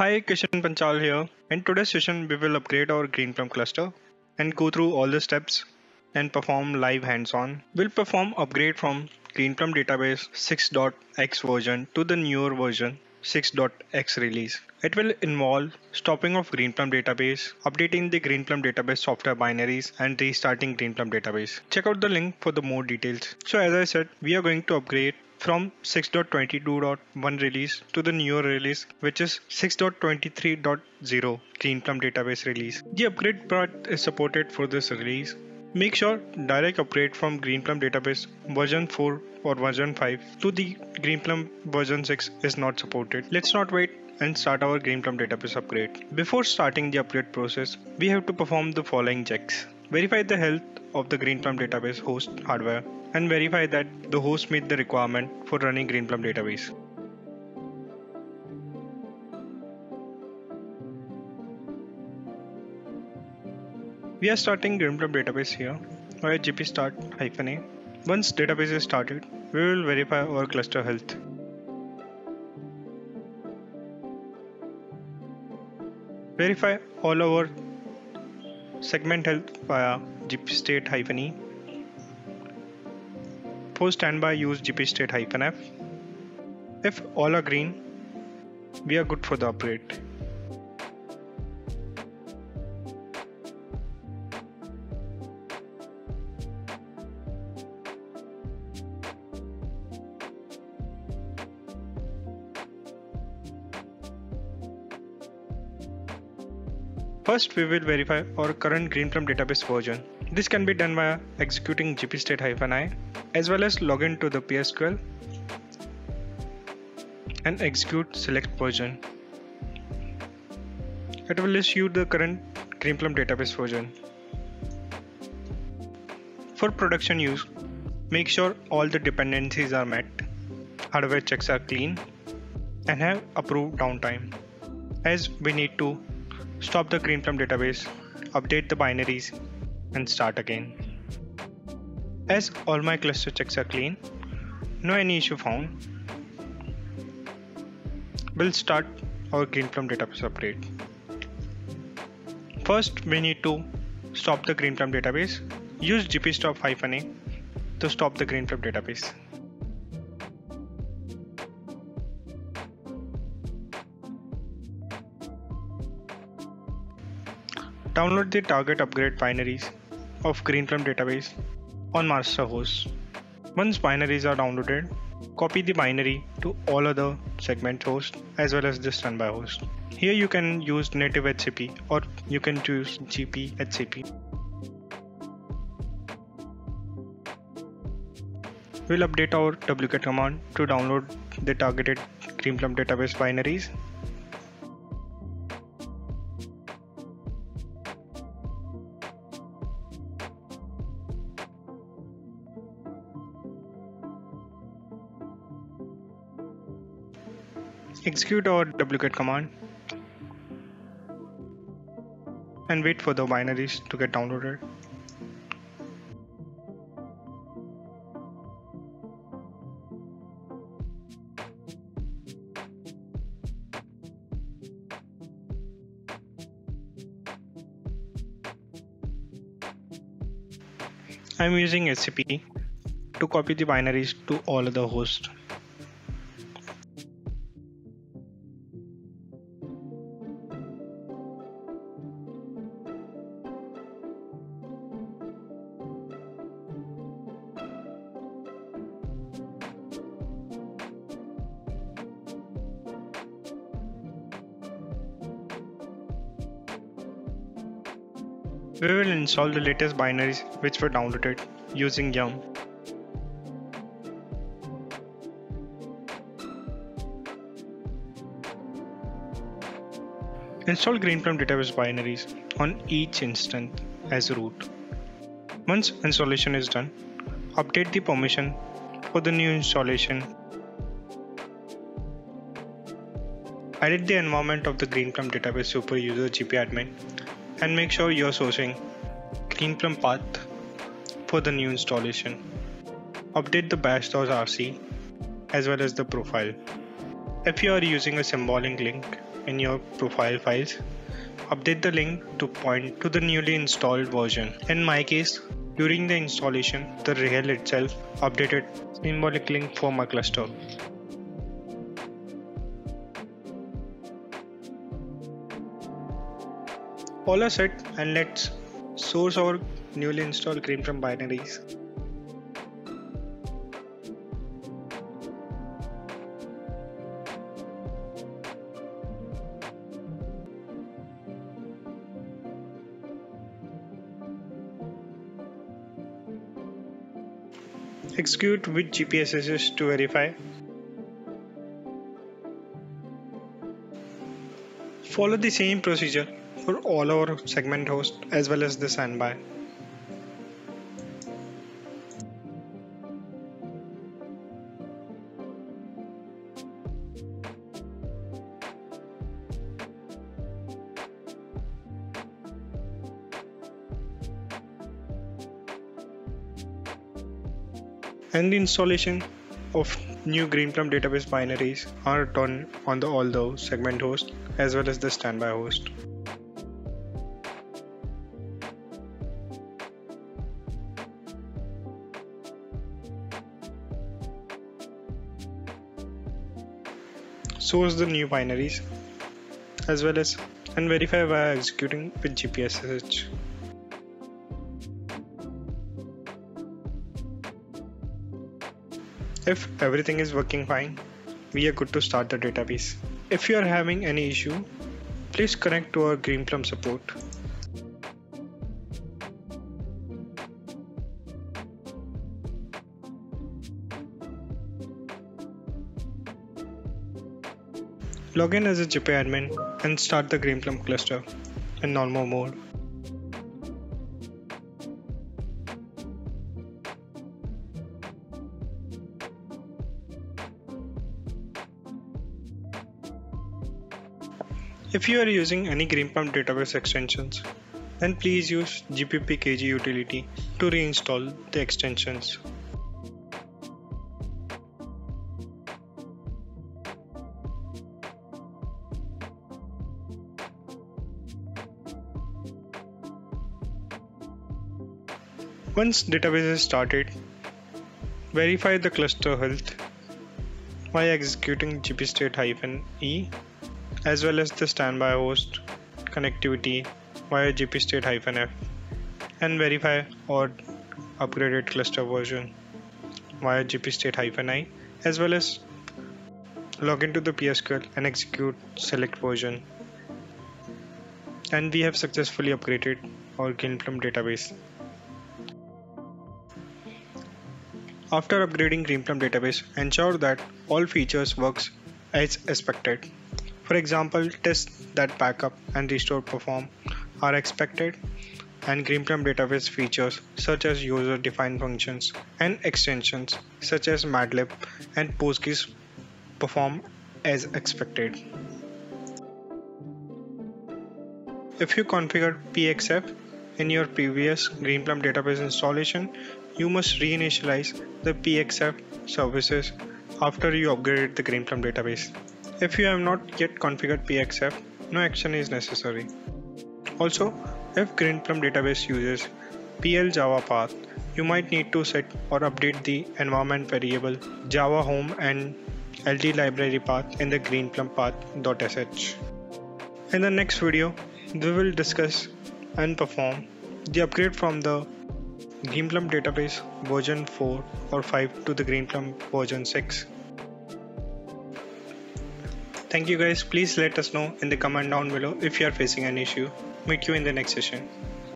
Hi, Kishan Panchal here. In today's session, we will upgrade our Greenplum cluster and go through all the steps and perform live hands-on. We'll perform upgrade from Greenplum database 6.x version to the newer version 6.x release. It will involve stopping of Greenplum database, updating the Greenplum database software binaries, and restarting Greenplum database. Check out the link for the more details. So as I said, we are going to upgrade from 6.22.1 release to the newer release which is 6.23.0 Greenplum database release. The upgrade path is supported for this release. Make sure direct upgrade from Greenplum database version 4 or version 5 to the Greenplum version 6 is not supported. Let's not wait and start our Greenplum database upgrade. Before starting the upgrade process, we have to perform the following checks. Verify the health of the Greenplum database host hardware and verify that the host meet the requirement for running Greenplum database. We are starting Greenplum database here via gp start -a. Once database is started, we will verify our cluster health. Verify all our segment health via gpstate-e for standby use gpstate-f. If all are green, we are good for the upgrade. First, we will verify our current Greenplum database version. This can be done via executing gpstate-i as well as log in to the PSQL and execute select version. It will list you the current Greenplum database version. For production use, make sure all the dependencies are met, hardware checks are clean, and have approved downtime, as we need to stop the Greenplum database, update the binaries, and start again. As all my cluster checks are clean, no any issue found, we'll start our Greenplum database upgrade. First, we need to stop the Greenplum database. Use gpstop-a to stop the Greenplum database. Download the target upgrade binaries of Greenplum database on master host. Once binaries are downloaded, copy the binary to all other segment hosts as well as the standby host. Here you can use native SCP or you can choose GP SCP. We'll update our wget command to download the targeted Greenplum database binaries execute our wget command and wait for the binaries to get downloaded. I'm using SCP to copy the binaries to all other hosts. We will install the latest binaries which were downloaded using yum. Install Greenplum database binaries on each instance as root. Once installation is done, update the permission for the new installation. Edit the environment of the Greenplum database super user gpadmin and make sure you're sourcing clean Greenplum path for the new installation. Update the bash.rc as well as the profile. If you are using a symbolic link, in your profile files, update the link to point to the newly installed version. In my case, during the installation, the RHEL itself updated symbolic link for my cluster. All are set and let's source our newly installed Greenplum binaries. Execute with GPSS to verify. Follow the same procedure for all our segment hosts as well as the standby. and the installation of new Greenplum database binaries are done on the all the segment host as well as the standby host. Source the new binaries as well as and verify via executing with GPSS. If everything is working fine, we are good to start the database. If you are having any issue, please connect to our Greenplum support. Log in as a JP admin and start the Greenplum cluster in normal mode. If you are using any Greenplum database extensions, then please use gppkg utility to reinstall the extensions. Once database is started, verify the cluster health by executing gpstate-e as well as the standby host connectivity via gpstate-f and verify or upgraded cluster version via gpstate-i as well as log into the PSQL and execute select version and we have successfully upgraded our Greenplum database. After upgrading Greenplum database, ensure that all features works as expected. For example, tests that backup and restore perform are expected and Greenplum database features such as user-defined functions and extensions such as MADlib and PostGIS perform as expected. If you configured PXF in your previous Greenplum database installation, you must reinitialize the PXF services after you upgrade the Greenplum database. If you have not yet configured PXF, no action is necessary. Also, if Greenplum database uses PL Java path, you might need to set or update the environment variable Java home and LD library path in the Greenplum path.sh. In the next video, we will discuss and perform the upgrade from the Greenplum database version 4 or 5 to the Greenplum version 6. Thank you guys. Please let us know in the comment down below if you are facing an issue. Meet you in the next session.